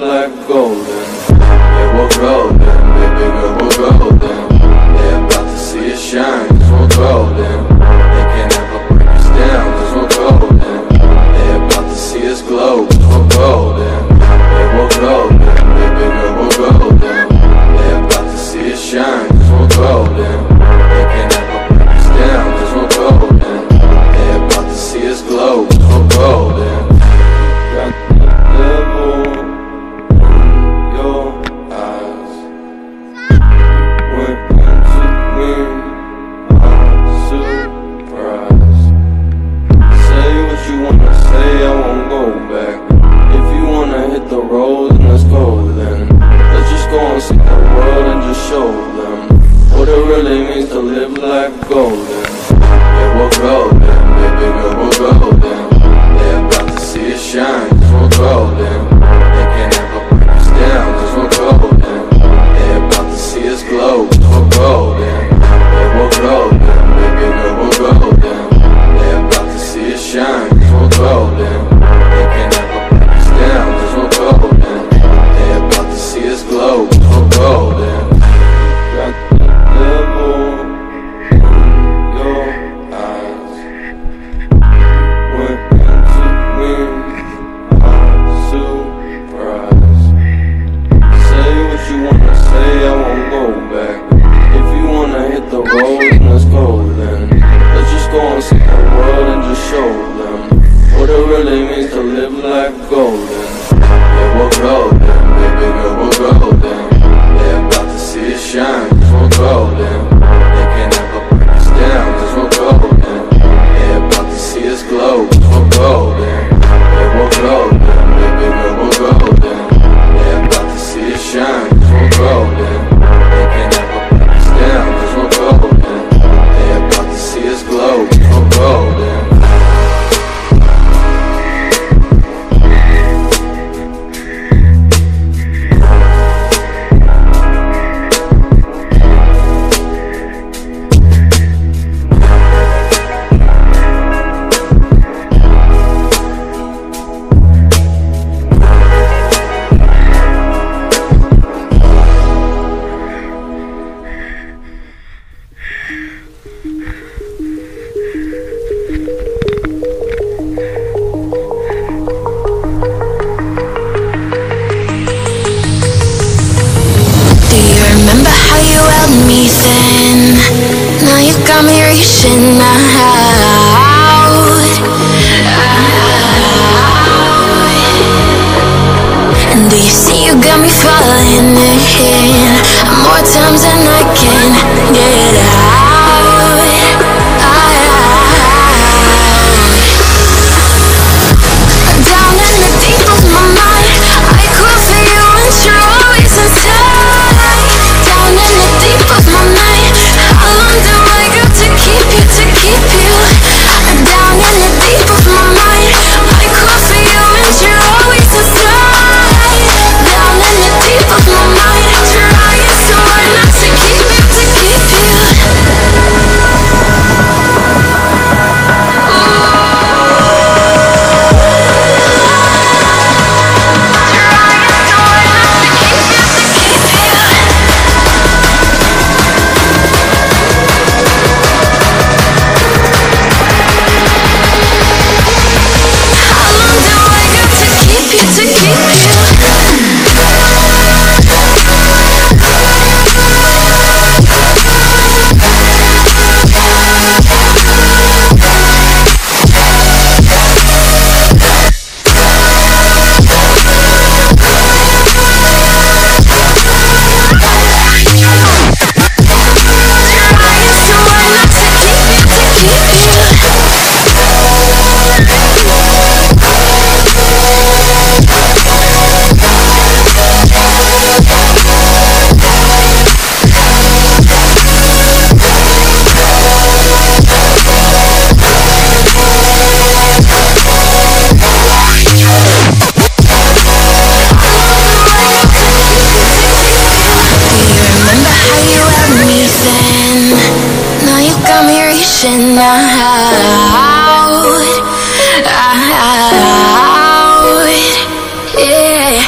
like golden, it will grow. live like gold.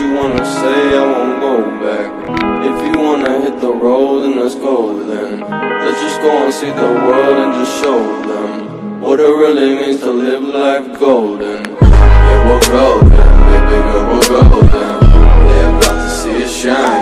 you wanna say, I won't go back. If you wanna hit the road, then let's go then. Let's just go and see the world and just show them What it really means to live life golden. Yeah, we're golden, baby girl, we're golden. They're about to see it shine.